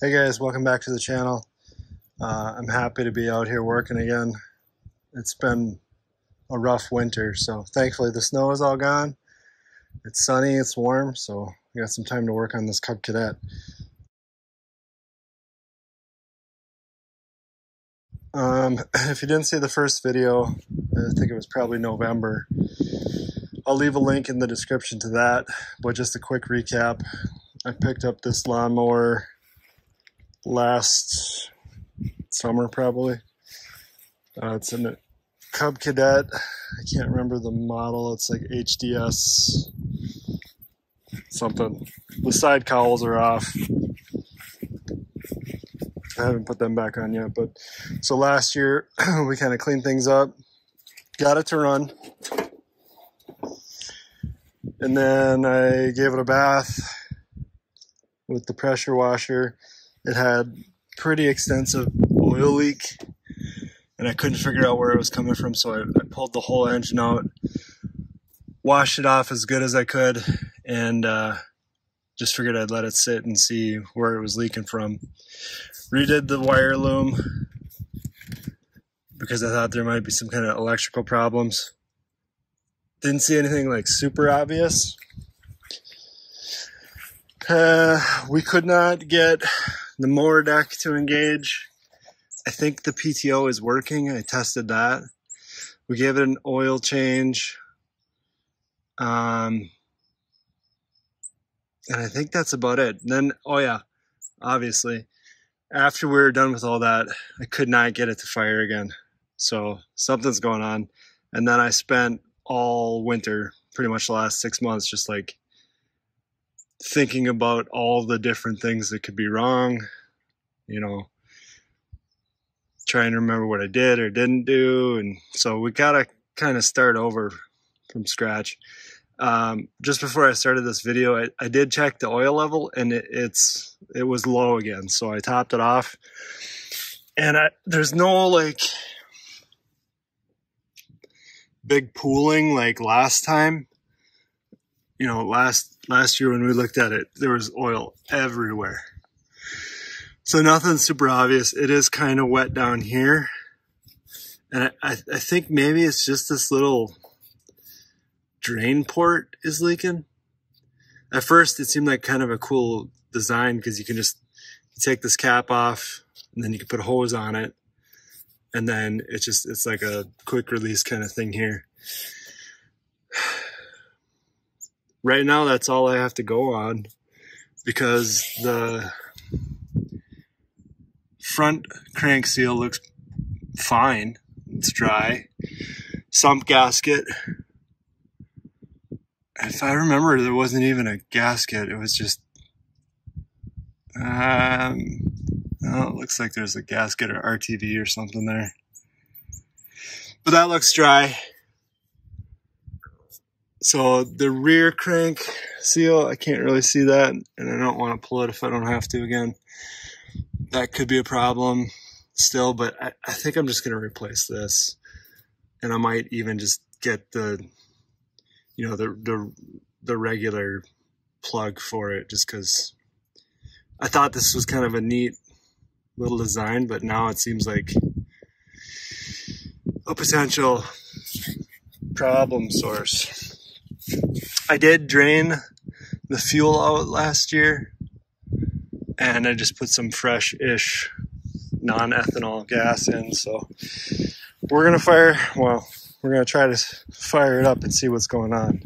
Hey guys, welcome back to the channel. Uh, I'm happy to be out here working again. It's been a rough winter, so thankfully the snow is all gone. It's sunny, it's warm, so we got some time to work on this Cub Cadet. Um, if you didn't see the first video, I think it was probably November. I'll leave a link in the description to that, but just a quick recap. I picked up this lawnmower last summer probably. Uh, it's a Cub Cadet. I can't remember the model. It's like HDS something. The side cowls are off. I haven't put them back on yet, but so last year we kind of cleaned things up, got it to run, and then I gave it a bath with the pressure washer it had pretty extensive oil leak and I couldn't figure out where it was coming from. So I, I pulled the whole engine out, washed it off as good as I could, and uh, just figured I'd let it sit and see where it was leaking from. Redid the wire loom because I thought there might be some kind of electrical problems. Didn't see anything like super obvious. Uh, we could not get the mower deck to engage. I think the PTO is working. I tested that. We gave it an oil change. Um, and I think that's about it. then, oh yeah, obviously, after we were done with all that, I could not get it to fire again. So something's going on. And then I spent all winter, pretty much the last six months, just like thinking about all the different things that could be wrong, you know, trying to remember what I did or didn't do. And so we got to kind of start over from scratch. Um, just before I started this video, I, I did check the oil level and it, it's, it was low again. So I topped it off and I, there's no like big pooling like last time you know, last last year when we looked at it, there was oil everywhere. So nothing super obvious. It is kind of wet down here. And I, I think maybe it's just this little drain port is leaking. At first, it seemed like kind of a cool design because you can just take this cap off and then you can put a hose on it. And then it's just, it's like a quick release kind of thing here right now that's all I have to go on because the front crank seal looks fine. It's dry. Sump gasket. If I remember, there wasn't even a gasket. It was just, um, oh, it looks like there's a gasket or RTV or something there. But that looks dry. So the rear crank seal, I can't really see that, and I don't want to pull it if I don't have to again. That could be a problem still, but I, I think I'm just going to replace this. And I might even just get the, you know, the, the, the regular plug for it just because I thought this was kind of a neat little design, but now it seems like a potential problem source. I did drain the fuel out last year and I just put some fresh-ish non-ethanol gas in. So we're gonna fire, well, we're gonna try to fire it up and see what's going on.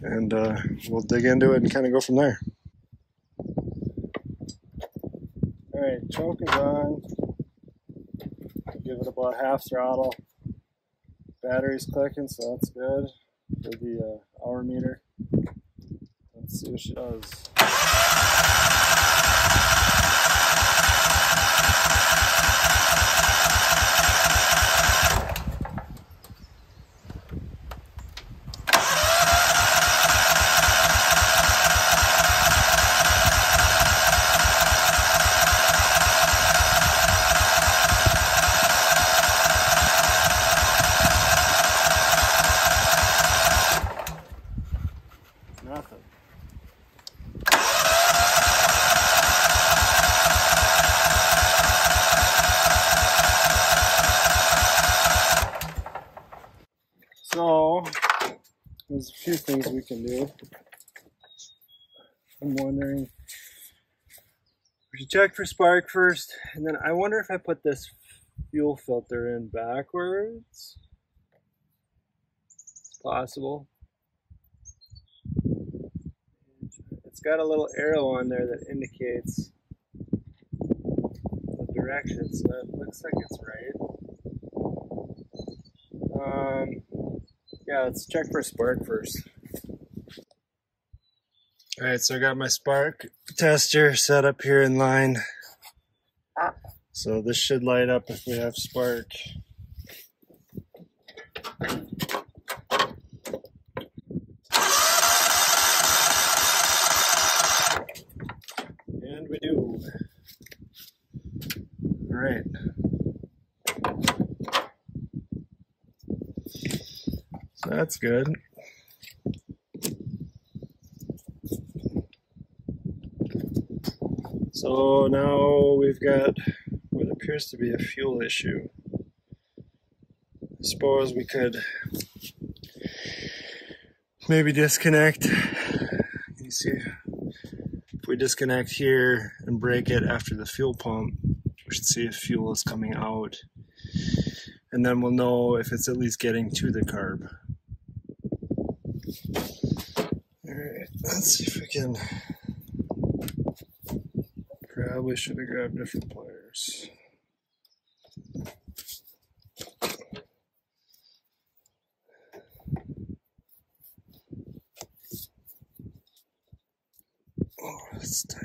And uh, we'll dig into it and kind of go from there. All right, choke is on. Give it about half throttle. Battery's clicking, so that's good for the uh, hour meter. Let's see what she does. We should check for spark first, and then I wonder if I put this fuel filter in backwards. It's possible. It's got a little arrow on there that indicates the direction, so it looks like it's right. Um, yeah, let's check for spark first. All right, so I got my spark tester set up here in line. So this should light up if we have spark. And we do. All right. So that's good. So now we've got what appears to be a fuel issue. I suppose we could maybe disconnect. You see, if we disconnect here and break it after the fuel pump, we should see if fuel is coming out. And then we'll know if it's at least getting to the carb. Alright, let's see if we can Probably should have grabbed different players. Oh, that's tight.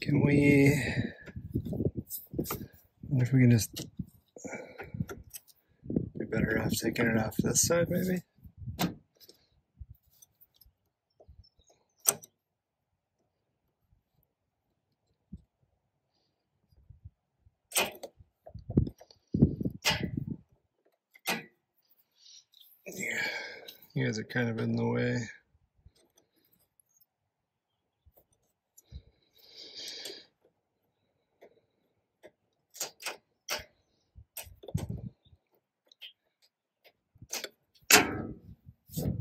Can we, wonder if we can just off taking it off this side, maybe. Yeah, you guys are kind of in the way.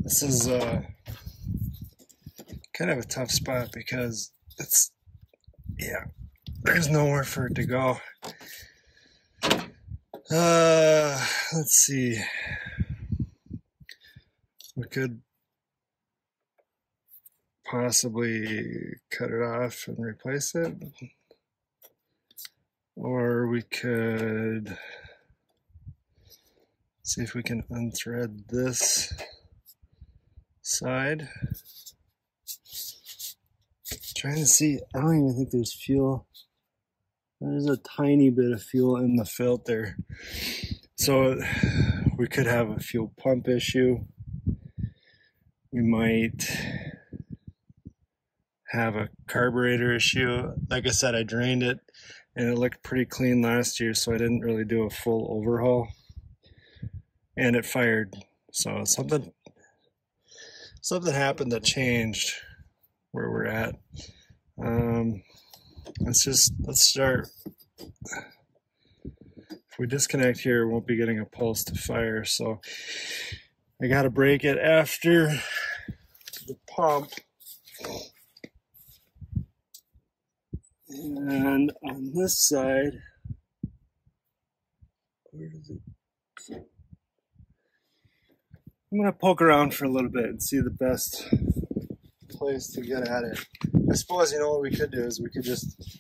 This is uh, kind of a tough spot because it's, yeah, there's nowhere for it to go. Uh, let's see. We could possibly cut it off and replace it. Or we could see if we can unthread this side. Trying to see, I don't even think there's fuel. There's a tiny bit of fuel in the filter. So we could have a fuel pump issue. We might have a carburetor issue. Like I said, I drained it and it looked pretty clean last year, so I didn't really do a full overhaul. And it fired. So something something happened that changed where we're at. Um, let's just let's start. If we disconnect here, we won't be getting a pulse to fire. So I got to break it after the pump. And on this side, where does it? I'm gonna poke around for a little bit and see the best place to get at it. I suppose you know what we could do is we could just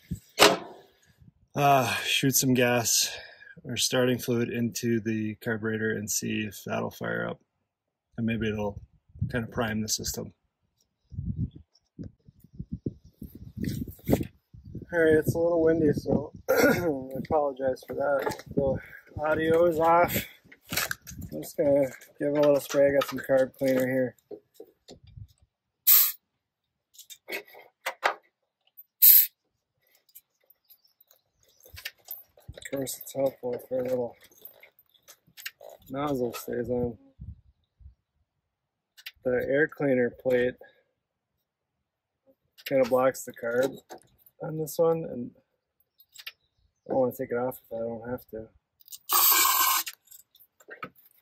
uh, shoot some gas or starting fluid into the carburetor and see if that'll fire up, and maybe it'll kind of prime the system. All right, it's a little windy, so I apologize for that. The audio is off. I'm just gonna give it a little spray. I got some carb cleaner here. Course, it's helpful if a little nozzle stays on. The air cleaner plate kind of blocks the carb on this one, and I don't want to take it off if I don't have to.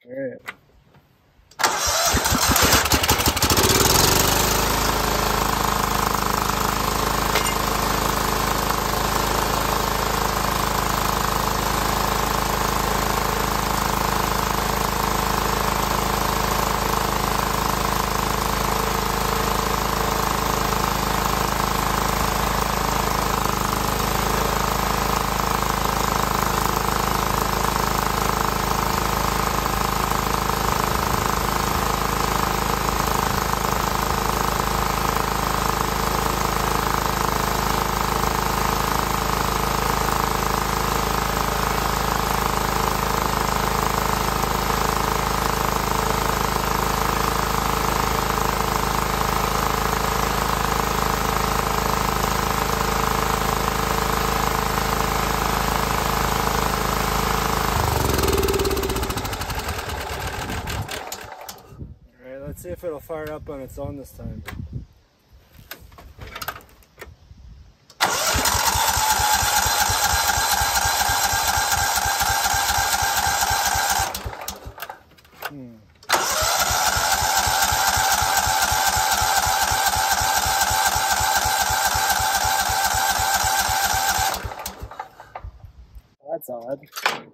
Alright. Let's see fire up on its own this time. Hmm. That's odd.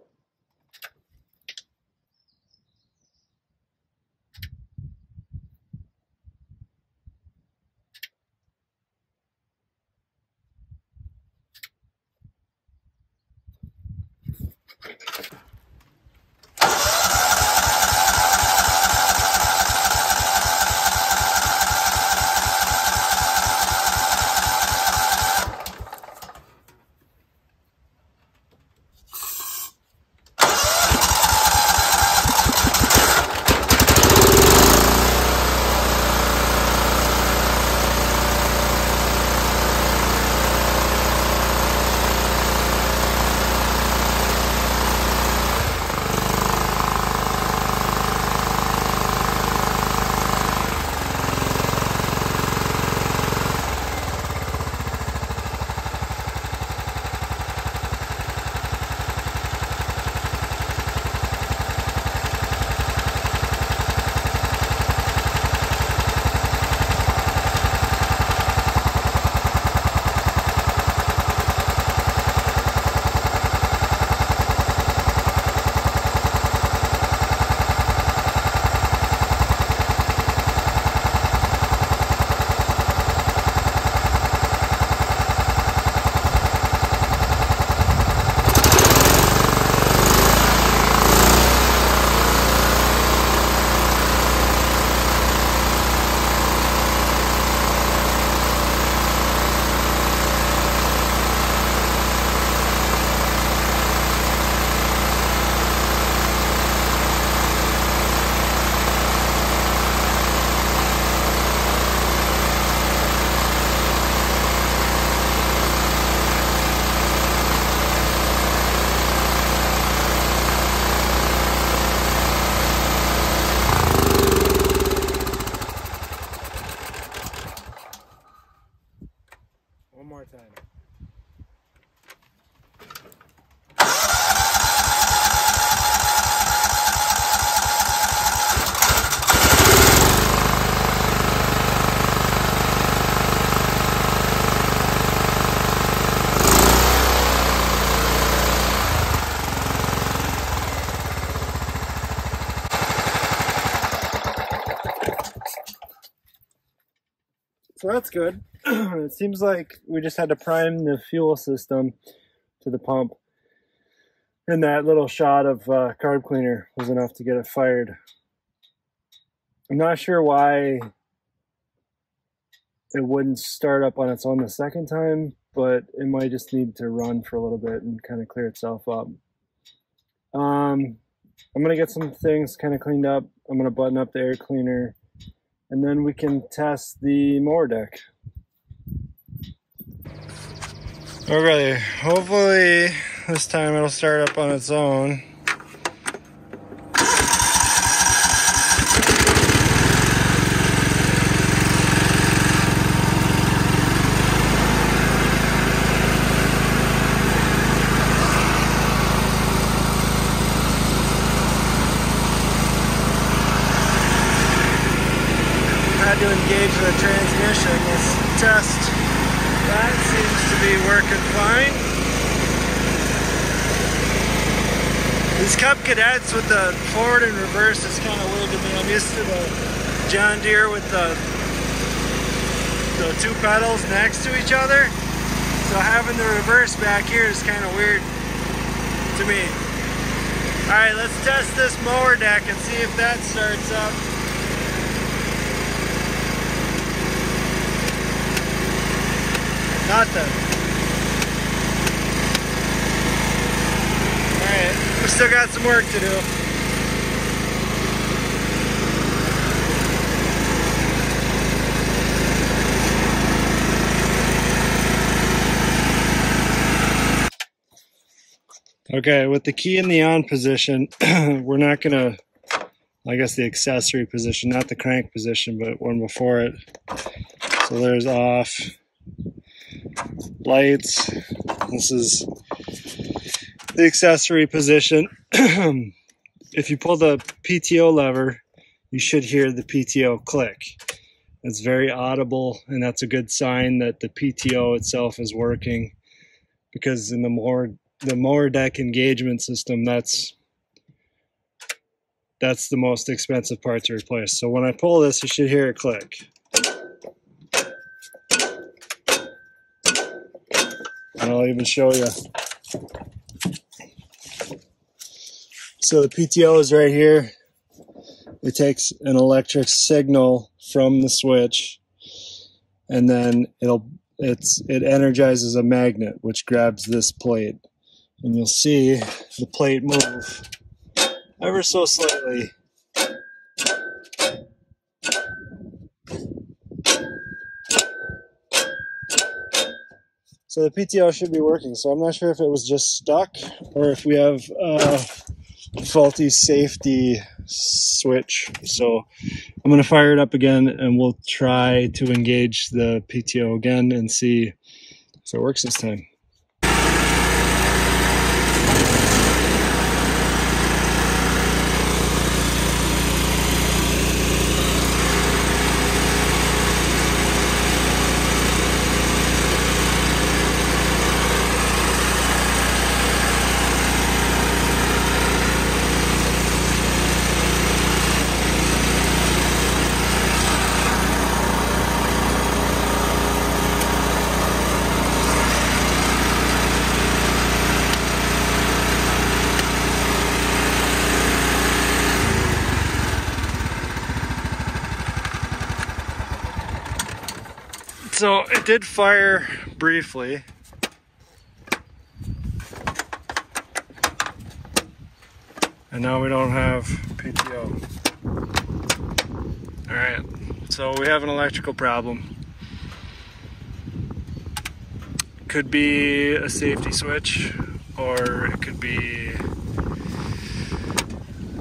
Good. it seems like we just had to prime the fuel system to the pump. And that little shot of uh, carb cleaner was enough to get it fired. I'm not sure why it wouldn't start up on its own the second time, but it might just need to run for a little bit and kind of clear itself up. Um, I'm going to get some things kind of cleaned up. I'm going to button up the air cleaner and then we can test the mower deck. Okay, hopefully this time it'll start up on its own. had to engage the transmission. Let's test. That seems to be working fine. These Cub Cadets with the forward and reverse is kind of weird to me. I'm used to the John Deere with the the two pedals next to each other. So having the reverse back here is kind of weird to me. All right, let's test this mower deck and see if that starts up. Nothing. Alright, we still got some work to do. Okay, with the key in the on position, we're not gonna, I guess the accessory position, not the crank position, but one before it. So there's off lights. This is the accessory position. if you pull the PTO lever, you should hear the PTO click. It's very audible, and that's a good sign that the PTO itself is working. Because in the more the mower deck engagement system, that's that's the most expensive part to replace. So when I pull this, you should hear it click. And I'll even show you. So the PTO is right here. It takes an electric signal from the switch and then it'll it's it energizes a magnet which grabs this plate and you'll see the plate move ever so slightly So the PTO should be working. So I'm not sure if it was just stuck or if we have a faulty safety switch. So I'm going to fire it up again and we'll try to engage the PTO again and see if it works this time. So it did fire briefly. And now we don't have PTO. All right, so we have an electrical problem. Could be a safety switch or it could be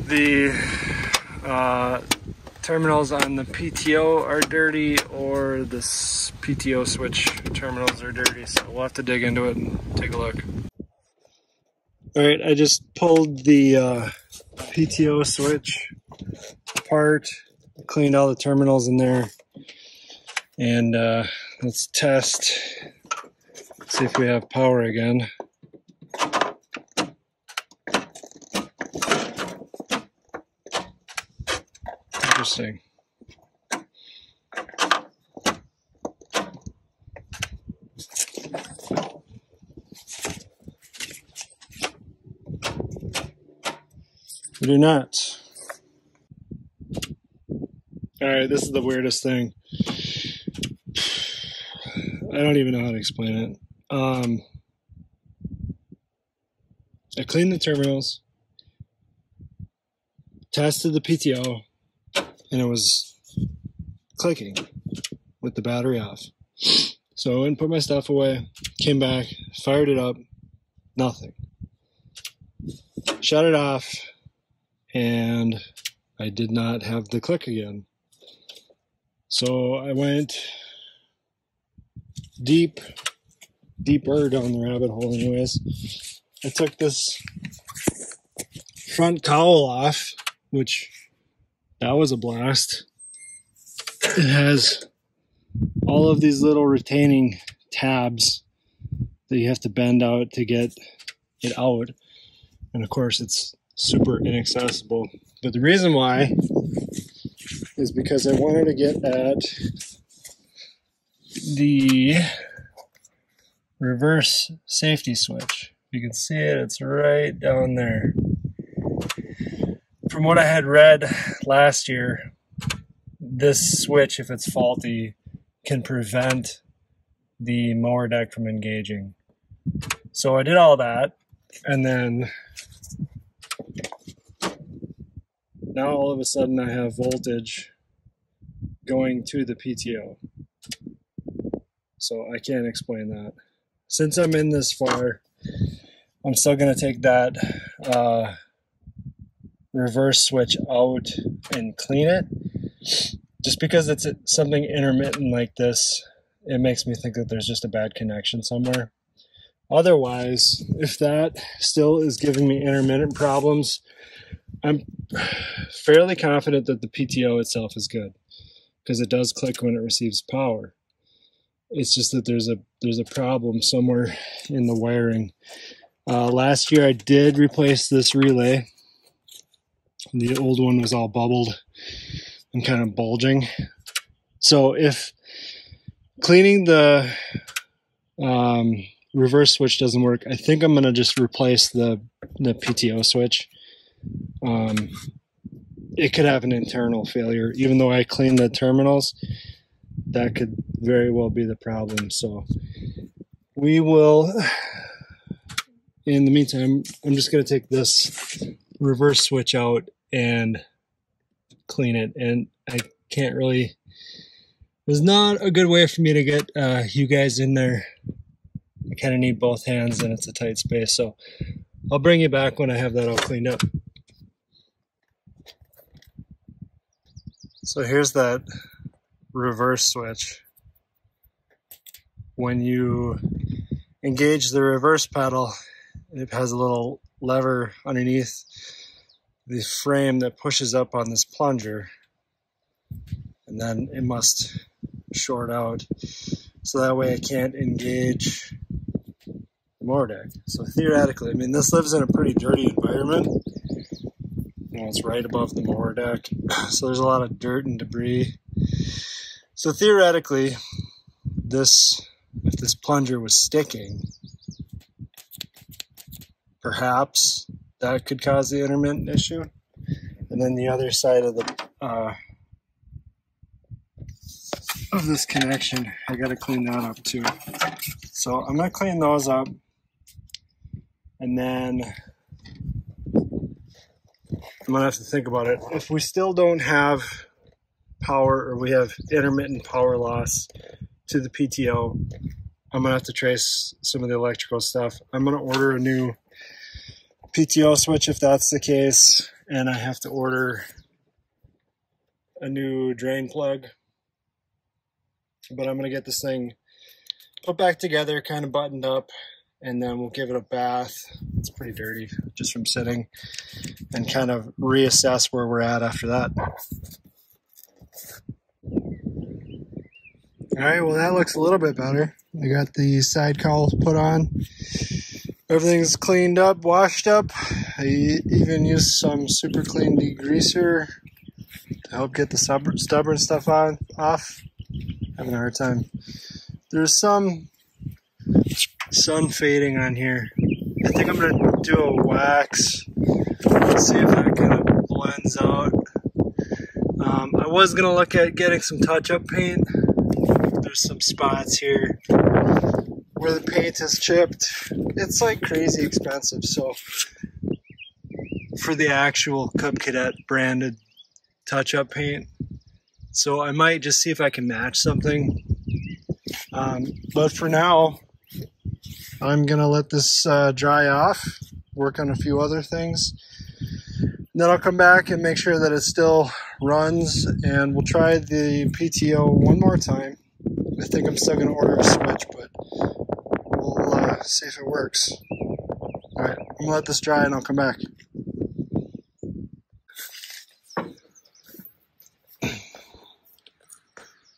the uh, terminals on the PTO are dirty or the PTO switch terminals are dirty. So we'll have to dig into it and take a look. All right, I just pulled the uh, PTO switch apart, cleaned all the terminals in there, and uh, let's test, see if we have power again. Interesting. We do not. Alright, this is the weirdest thing. I don't even know how to explain it. Um, I cleaned the terminals, tested the PTO, and it was clicking with the battery off. So I went and put my stuff away, came back, fired it up, nothing. Shut it off, and I did not have the click again. So I went deep, deeper down the rabbit hole, anyways. I took this front cowl off, which that was a blast. it has all of these little retaining tabs that you have to bend out to get it out. And of course, it's super inaccessible. But the reason why is because I wanted to get at the reverse safety switch. You can see it, it's right down there. From what I had read last year, this switch, if it's faulty, can prevent the mower deck from engaging. So I did all that, and then now all of a sudden I have voltage going to the PTO. So I can't explain that. Since I'm in this far, I'm still going to take that uh, reverse switch out and clean it. Just because it's something intermittent like this, it makes me think that there's just a bad connection somewhere. Otherwise, if that still is giving me intermittent problems, I'm fairly confident that the PTO itself is good because it does click when it receives power. It's just that there's a there's a problem somewhere in the wiring. Uh, last year I did replace this relay. The old one was all bubbled and kind of bulging. So if cleaning the um, reverse switch doesn't work, I think I'm gonna just replace the the PTO switch. Um, it could have an internal failure, even though I cleaned the terminals. That could very well be the problem. So we will. In the meantime, I'm just gonna take this reverse switch out and clean it. And I can't really. There's not a good way for me to get uh, you guys in there I kind of need both hands and it's a tight space. So I'll bring you back when I have that all cleaned up. So here's that reverse switch. When you engage the reverse pedal, it has a little lever underneath the frame that pushes up on this plunger. And then it must short out. So that way I can't engage mower deck. So theoretically, I mean, this lives in a pretty dirty environment. You know, it's right above the mower deck, so there's a lot of dirt and debris. So theoretically, this if this plunger was sticking, perhaps that could cause the intermittent issue. And then the other side of the uh, of this connection, I got to clean that up too. So I'm gonna clean those up. And then I'm gonna have to think about it. If we still don't have power or we have intermittent power loss to the PTO, I'm gonna have to trace some of the electrical stuff. I'm gonna order a new PTO switch if that's the case, and I have to order a new drain plug. But I'm gonna get this thing put back together, kind of buttoned up, and then we'll give it a bath. It's pretty dirty just from sitting and kind of reassess where we're at after that. All right, well, that looks a little bit better. I got the side cowls put on. Everything's cleaned up, washed up. I even used some super clean degreaser to help get the stubborn stuff on off. Having a hard time. There's some sun fading on here. I think I'm gonna do a wax. Let's see if that kind of blends out. Um, I was gonna look at getting some touch-up paint. There's some spots here where the paint is chipped. It's like crazy expensive, so for the actual Cub Cadet branded touch-up paint. So I might just see if I can match something. Um, but for now, I'm gonna let this uh, dry off, work on a few other things. Then I'll come back and make sure that it still runs and we'll try the PTO one more time. I think I'm still gonna order a switch, see if it works. All right, I'm gonna let this dry and I'll come back.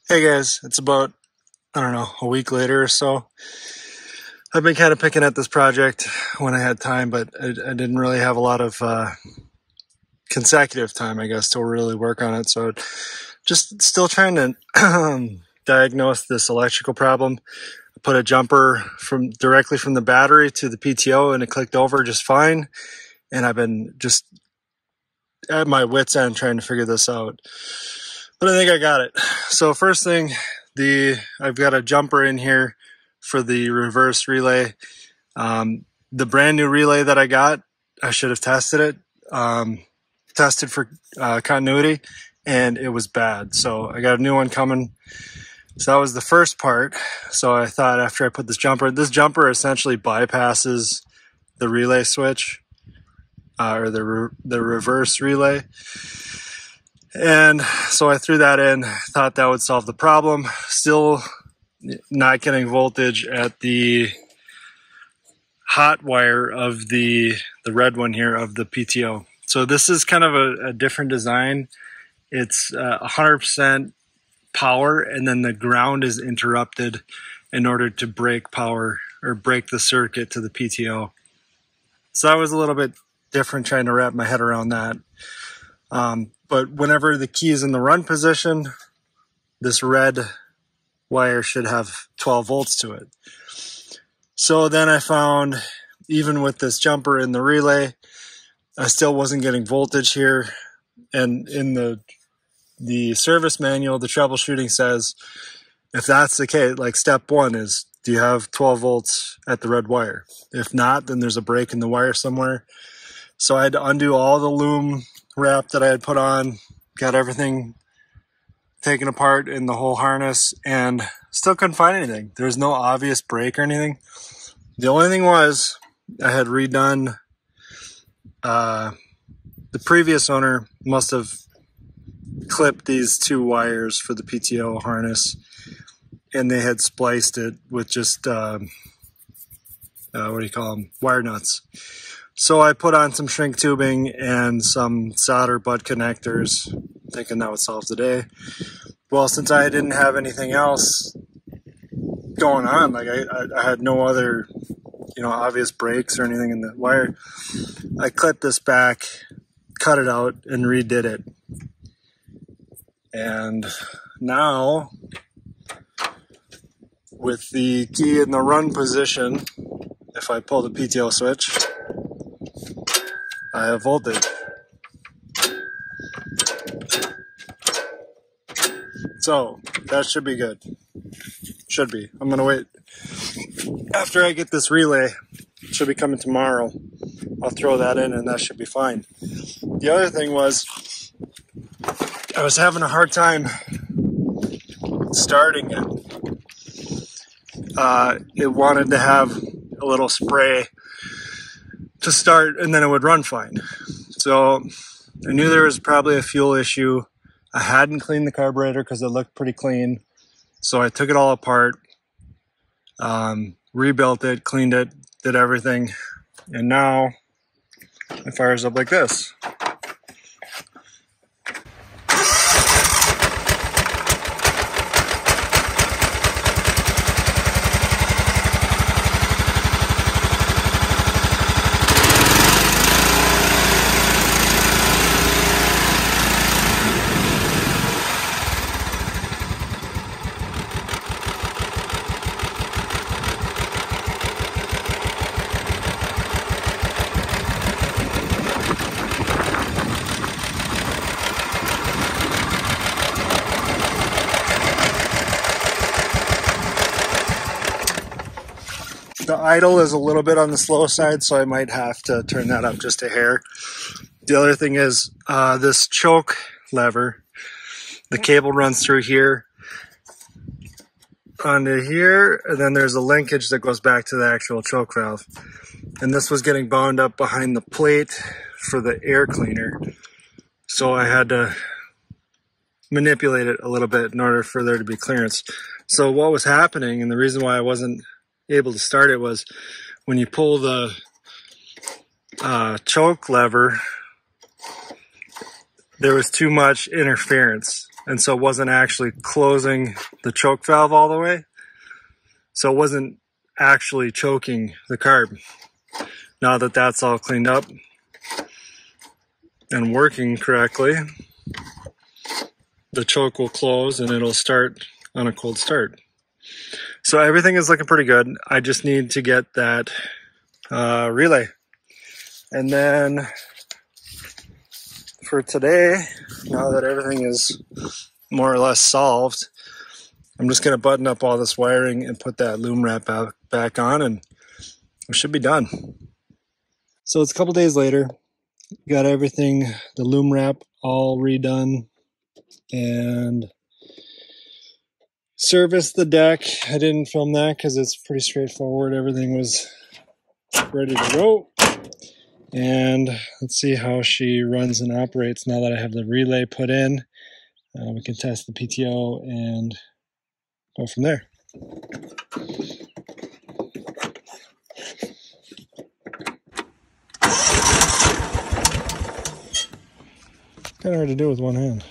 Hey guys, it's about, I don't know, a week later or so. I've been kind of picking at this project when I had time, but I, I didn't really have a lot of uh, consecutive time, I guess, to really work on it. So just still trying to diagnose this electrical problem. Put a jumper from directly from the battery to the PTO and it clicked over just fine. And I've been just at my wits end trying to figure this out but I think I got it. So first thing, the I've got a jumper in here for the reverse relay. Um, the brand new relay that I got, I should have tested it, um, tested for uh, continuity, and it was bad. So I got a new one coming. So that was the first part. So I thought after I put this jumper, this jumper essentially bypasses the relay switch uh, or the re- the reverse relay. And so I threw that in, thought that would solve the problem. Still not getting voltage at the hot wire of the the red one here of the PTO. So this is kind of a, a different design. It's uh, 100% power and then the ground is interrupted in order to break power or break the circuit to the PTO. So that was a little bit different trying to wrap my head around that. Um, but whenever the key is in the run position, this red wire should have 12 volts to it. So then I found, even with this jumper in the relay, I still wasn't getting voltage here. And in the the service manual, the troubleshooting says, if that's the case, like step one is, do you have 12 volts at the red wire? If not, then there's a break in the wire somewhere. So I had to undo all the loom wrap that I had put on, got everything taken apart in the whole harness, and still couldn't find anything. There was no obvious break or anything. The only thing was I had redone. Uh, the previous owner must have clipped these two wires for the PTO harness, and they had spliced it with just uh, uh, what do you call them? Wire nuts. So I put on some shrink tubing and some solder butt connectors, thinking that would solve the day. Well, since I didn't have anything else going on, like I, I had no other, you know, obvious breaks or anything in the wire, I clipped this back, cut it out, and redid it. And now, with the key in the run position, if I pull the PTO switch, I have voltage. So that should be good. Should be. I'm gonna wait. After I get this relay, should be coming tomorrow. I'll throw that in and that should be fine. The other thing was I was having a hard time starting it. Uh, it wanted to have a little spray to start and then it would run fine. So I knew there was probably a fuel issue. I hadn't cleaned the carburetor because it looked pretty clean. So I took it all apart, um, rebuilt it, cleaned it, did everything. And now it fires up like this. The idle is a little bit on the slow side, so I might have to turn that up just a hair. The other thing is uh, this choke lever. The cable runs through here onto here, and then there's a linkage that goes back to the actual choke valve. And this was getting bound up behind the plate for the air cleaner. So I had to manipulate it a little bit in order for there to be clearance. So what was happening, and the reason why I wasn't able to start it was when you pull the uh, choke lever, there was too much interference and so it wasn't actually closing the choke valve all the way. So it wasn't actually choking the carb. Now that that's all cleaned up and working correctly, the choke will close and it'll start on a cold start. So everything is looking pretty good. I just need to get that uh, relay. And then for today, now that everything is more or less solved, I'm just going to button up all this wiring and put that loom wrap back on and we should be done. So it's a couple days later. Got everything, the loom wrap all redone and serviced the deck. I didn't film that because it's pretty straightforward. Everything was ready to go. And let's see how she runs and operates now that I have the relay put in. Uh, we can test the PTO and go from there. Kind of hard to do with one hand.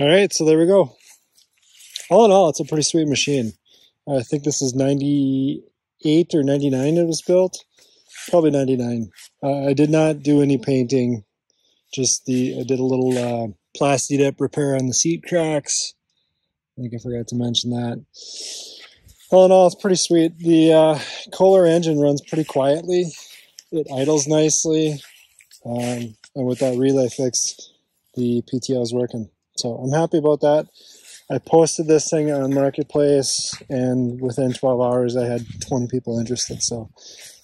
All right, so there we go. All in all, it's a pretty sweet machine. I think this is 98 or 99 it was built. Probably 99. Uh, I did not do any painting. Just the, I did a little uh, Plasti-Dip repair on the seat cracks. I think I forgot to mention that. All in all, it's pretty sweet. The uh, Kohler engine runs pretty quietly. It idles nicely. Um, and with that relay fixed, the PTO is working. So I'm happy about that. I posted this thing on Marketplace, and within 12 hours, I had 20 people interested. So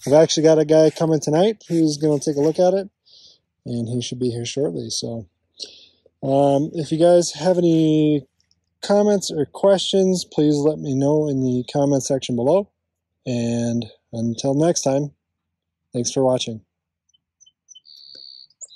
I've actually got a guy coming tonight who's going to take a look at it, and he should be here shortly. So um, if you guys have any comments or questions, please let me know in the comment section below. And until next time, thanks for watching.